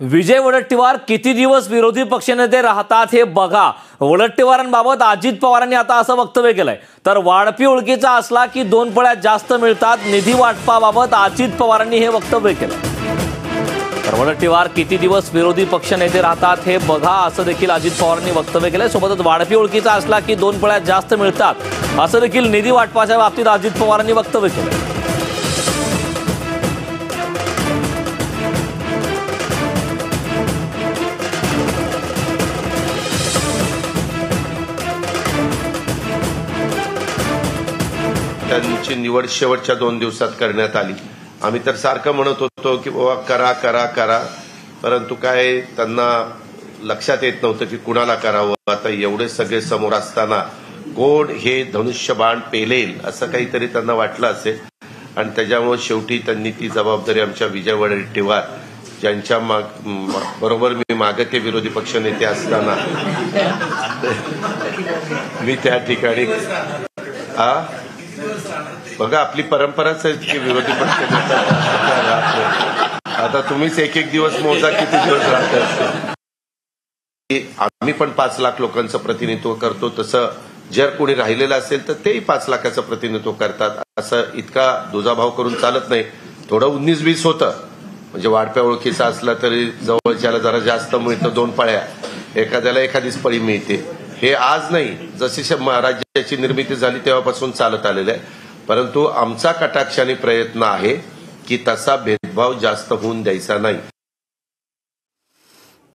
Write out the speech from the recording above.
विजय वडट्टीवार किती दिवस विरोधी पक्षनेते राहतात हे बघा. वडट्टीवारांबाबत अजित पवारांनी आता असं वक्तव्य केलंय. तर वाढपी ओळखीचा असला की दोन पळ्यात जास्त मिळतात निधी वाटपाबाबत अजित पवारांनी हे वक्तव्य केलं तर वडट्टीवार किती दिवस विरोधी पक्षनेते राहतात हे बघा असं देखील अजित पवारांनी वक्तव्य केलंय. सोबतच वाढपी ओळखीचा असला की दोन पळ्यात जास्त मिळतात असं देखील निधी वाटपाच्या बाबतीत अजित पवारांनी वक्तव्य केलंय. त्यांची निवड शेवटच्या दोन दिवसात करण्यात आली. आम्ही तर सारखं म्हणत होतो की बाबा करा करा करा. परंतु काय त्यांना लक्षात येत नव्हतं की कुणाला करावं. आता एवढे सगळे समोर असताना कोण हे धनुष्यबाण पेलेल असं काहीतरी त्यांना वाटलं असेल. आणि त्याच्यामुळे शेवटी त्यांनी ती जबाबदारी आमच्या विजय वडेट्टीवार ज्यांच्या माग बरोबर मी मागते विरोधी पक्षनेते असताना. मी त्या ठिकाणी आ? बघा आपली परंपराच आहे की विरोधी पक्ष आता तुम्हीच एक एक दिवस मोजा किती दिवस राहत आम्ही पण पाच लाख लोकांचं प्रतिनिधित्व करतो तसं जर कोणी राहिलेलं असेल तर तेही पाच लाखाचं प्रतिनिधित्व करतात. असं इतका दुजाभाव करून चालत नाही. थोडं उन्नीस वीस होतं. म्हणजे वाढप्या ओळखीचा असला तरी जवळच्याला जरा जास्त मिळतं दोन पळ्या. एखाद्याला एखादीच पळी मिळते. हे आज नाही. जशी राज्याची निर्मिती झाली तेव्हापासून चालत आलेलं आहे. परंतु आमचा कटाक्षाने प्रयत्न आहे की तसा भेदभाव जास्त होऊन द्यायचा नाही.